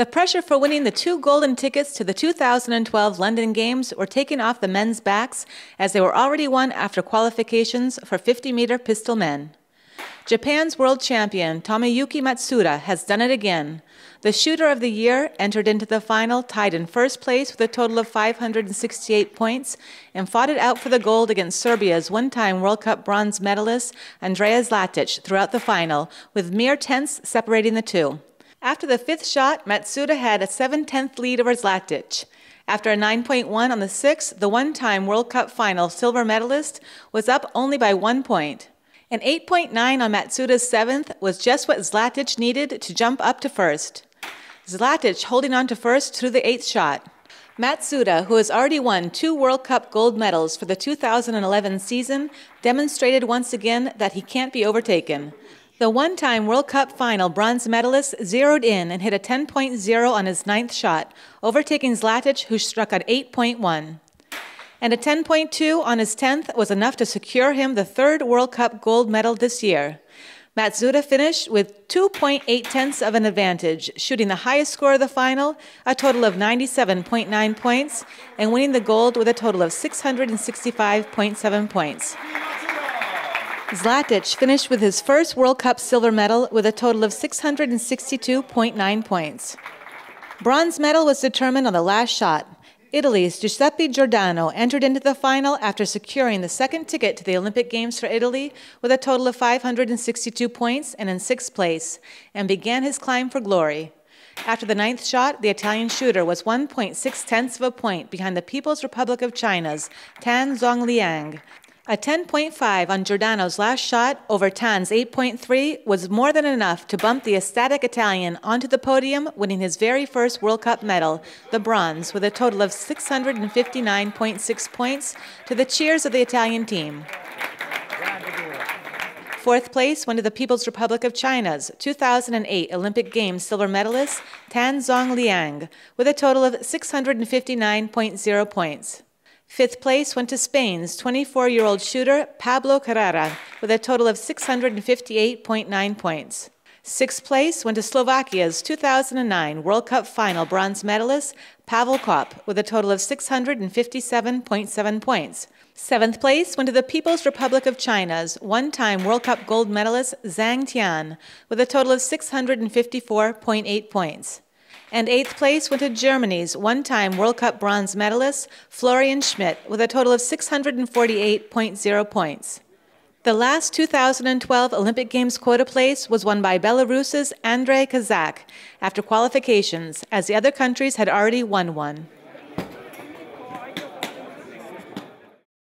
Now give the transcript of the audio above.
The pressure for winning the two golden tickets to the 2012 London Games were taken off the men's backs as they were already won after qualifications for 50 meter pistol men. Japan's world champion Tomoyuki Matsuda has done it again. The shooter of the year entered into the final tied in first place with a total of 568 points and fought it out for the gold against Serbia's one time World Cup bronze medalist Andrija Zlatic throughout the final, with mere tenths separating the two. After the fifth shot, Matsuda had a 7 10th lead over Zlatic. After a 9.1 on the sixth, the one time World Cup final silver medalist was up only by one point. An 8.9 on Matsuda's seventh was just what Zlatic needed to jump up to first. Zlatic holding on to first through the eighth shot. Matsuda, who has already won two World Cup gold medals for the 2011 season, demonstrated once again that he can't be overtaken. The one time World Cup final bronze medalist zeroed in and hit a 10.0 on his ninth shot, overtaking Zlatic, who struck at 8.1. And a 10.2 on his 10th was enough to secure him the third World Cup gold medal this year. Matsuda finished with 2.8 tenths of an advantage, shooting the highest score of the final, a total of 97.9 points, and winning the gold with a total of 665.7 points. Zlatic finished with his first World Cup silver medal with a total of 662.9 points. Bronze medal was determined on the last shot. Italy's Giuseppe Giordano entered into the final after securing the second ticket to the Olympic Games for Italy with a total of 562 points and in sixth place, and began his climb for glory. After the ninth shot, the Italian shooter was 1.6 tenths of a point behind the People's Republic of China's Tan Zongliang, a 10.5 on Giordano's last shot over Tan's 8.3 was more than enough to bump the ecstatic Italian onto the podium, winning his very first World Cup medal, the bronze, with a total of 659.6 points to the cheers of the Italian team. Fourth place went to the People's Republic of China's 2008 Olympic Games silver medalist Tan Zongliang with a total of 659.0 points. Fifth place went to Spain's 24 year old shooter Pablo Carrera with a total of 658.9 points. Sixth place went to Slovakia's 2009 World Cup final bronze medalist Pavol Kopp with a total of 657.7 points. Seventh place went to the People's Republic of China's one time World Cup gold medalist Zhang Tian with a total of 654.8 points and eighth place went to Germany's one time World Cup bronze medalist Florian Schmidt with a total of 648.0 points. The last 2012 Olympic Games quota place was won by Belarus's Andrei Kazak after qualifications, as the other countries had already won one.